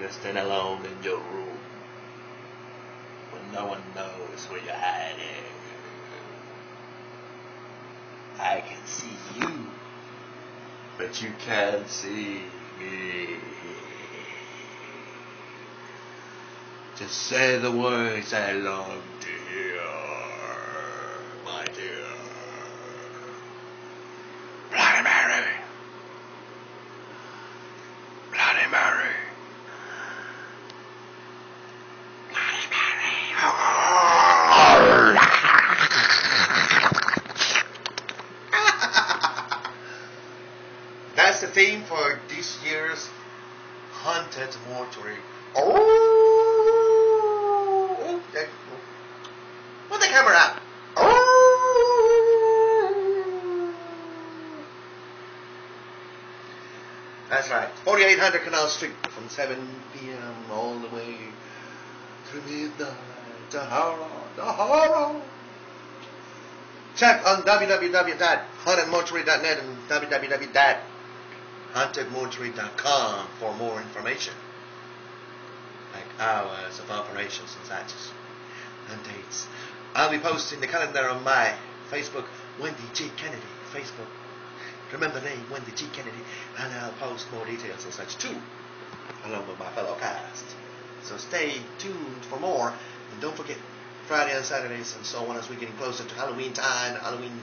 You stand alone in your room when no one knows where you're hiding. I can see you, but you can't see me. Just say the words I long to hear, my dear. Bloody Mary. Bloody Mary. Bloody Mary. That's the theme for this year's Haunted Mortuary. Oh, put the camera up. Oh. That's right. 4800 Canal Street from 7 p.m. all the way to midnight. The horror, the horror. Check on www.hauntedmortuary.net and www.hauntedmortuary.com for more information, like hours of operations and such, and dates. I'll be posting the calendar on my Facebook, Wendy G. Kennedy, Facebook. Remember the name, Wendy G. Kennedy, and I'll post more details and such too, along with my fellow cast. So stay tuned for more, and don't forget Friday and Saturdays and so on as we're getting closer to Halloween time, Halloween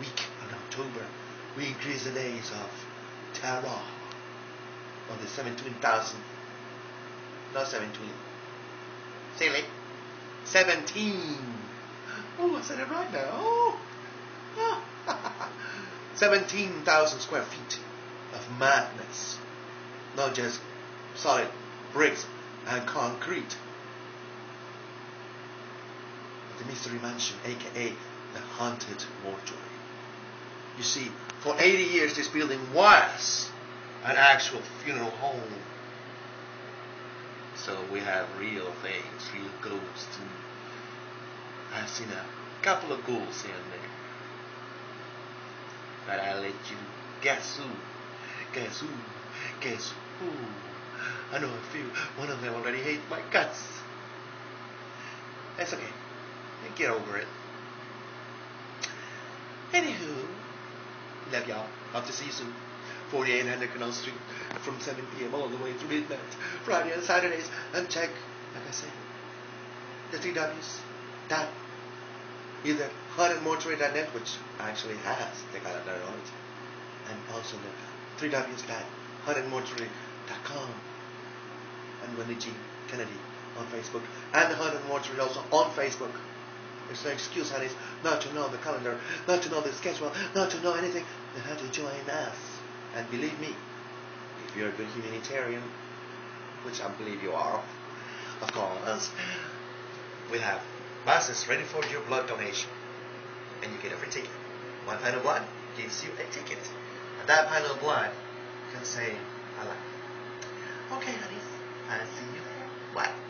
week in October. We increase the days of terror on the 17,000, not 17, silly, 17. Oh, I said it right now. Oh. Ah. 17,000 square feet of madness. Not just solid bricks and concrete. The Mystery Mansion, aka the Haunted Mortuary. You see, for 80 years this building was an actual funeral home. So we have real things, real ghosts. And I've seen a couple of ghouls here and there. But I'll let you guess who. Guess who. Guess who. I know a few. One of them already hates my guts. That's okay. Get over it. Anywho, to see you soon. 4800 Canal Street from 7 p.m. all the way through midnight. Friday and Saturdays. And check, like I said, the three W's. Dot. Either hauntedmortuary.net, which actually has the calendar on it, and also the three W's dot hauntedmortuary.com and Wendy G. Kennedy on Facebook and the Haunted Mortuary also on Facebook. It's no excuse, honey, not to know the calendar, not to know the schedule, not to know anything. They had to join us. And believe me, if you're a good humanitarian, which I believe you are, of course, we have buses ready for your blood donation. And you get a free ticket. One pint of blood gives you a ticket. And that pint of blood can save a life. Okay, honey. I'll see you. Bye.